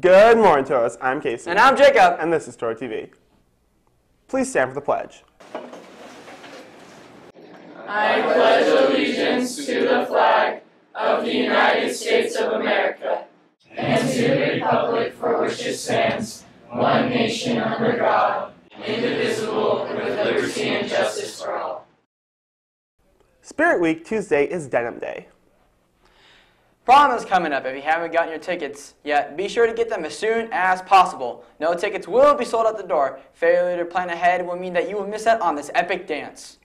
Good morning, Toros. I'm Casey. And I'm Jacob. And this is Toro TV. Please stand for the pledge. I pledge allegiance to the flag of the United States of America and to the republic for which it stands, one nation under God, indivisible, with liberty and justice for all. Spirit Week Tuesday is Denim Day. Prom is coming up. If you haven't gotten your tickets yet, be sure to get them as soon as possible. No tickets will be sold at the door. Failure to plan ahead will mean that you will miss out on this epic dance.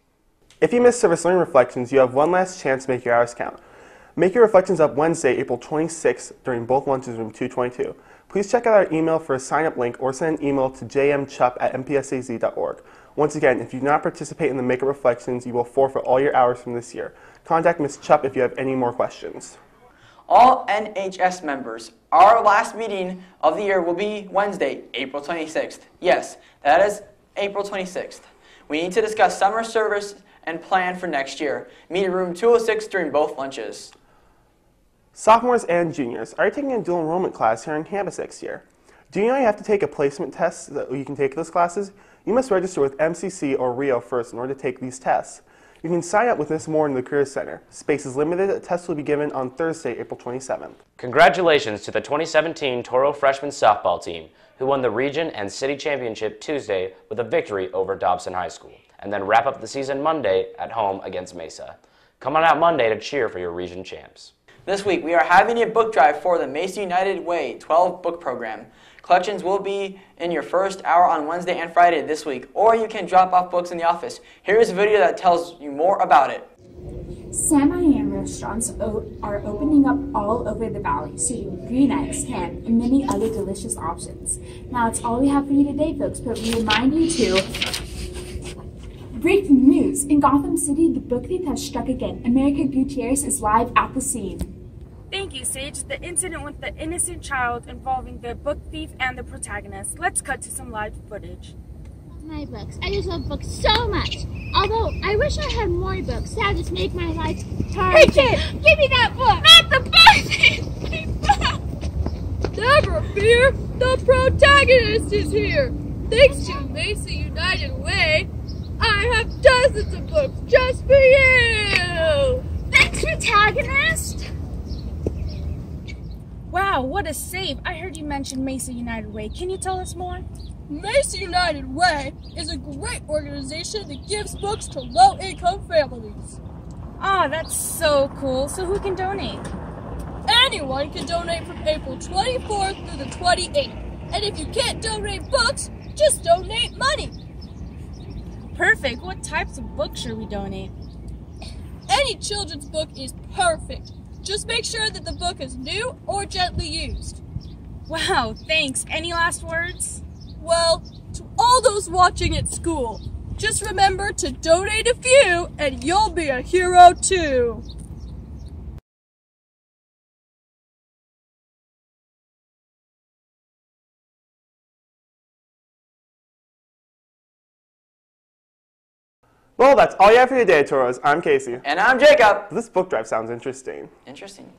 If you missed Service Learning Reflections, you have one last chance to make your hours count. Make your reflections up Wednesday, April 26th during both lunches in room 222. Please check out our email for a sign-up link or send an email to jmchup at mpsaz.org. Once again, if you do not participate in the Makeup Reflections, you will forfeit all your hours from this year. Contact Ms. Chup if you have any more questions. All NHS members, our last meeting of the year will be Wednesday, April 26th. Yes, that is April 26th. We need to discuss summer service and plan for next year. Meet room 206 during both lunches. Sophomores and juniors, are you taking a dual enrollment class here on campus next year? Do you know you have to take a placement test so that you can take those classes? You must register with MCC or Rio first in order to take these tests. You can sign up with Ms. Moore in the Career Center. Space is limited. Tests will be given on Thursday, April 27th. Congratulations to the 2017 Toro freshman softball team, who won the region and city championship Tuesday with a victory over Dobson High School, and then wrap up the season Monday at home against Mesa. Come on out Monday to cheer for your region champs. This week, we are having a book drive for the Mesa United Way 12 book program. Collections will be in your first hour on Wednesday and Friday this week, or you can drop off books in the office. Here is a video that tells you more about it. Sam I Am restaurants are opening up all over the valley, serving green eggs, ham, and many other delicious options. Now, that's all we have for you today, folks, but we remind you to Breaking news! In Gotham City, the book thief has struck again. America Gutierrez is live at the scene. Thank you, Sage. The incident with the innocent child involving the book thief and the protagonist. Let's cut to some live footage. My books. I just love books so much. Although I wish I had more books. That would just make my life hard. Hey kid, give me that book. Not the book. Never fear. The protagonist is here. Thanks to Mesa United Way, I have dozens of books just for you. Thanks, protagonist. Wow, what a save. I heard you mention Mesa United Way. Can you tell us more? Mesa United Way is a great organization that gives books to low-income families. Ah, oh, that's so cool. So who can donate? Anyone can donate from April 24th through the 28th. And if you can't donate books, just donate money. Perfect. What types of books should we donate? Any children's book is perfect. Just make sure that the book is new or gently used. Wow, thanks. Any last words? Well, to all those watching at school, just remember to donate a few and you'll be a hero too. Well, that's all you have for today, Toros. I'm Casey. And I'm Jacob. This book drive sounds interesting. Interesting.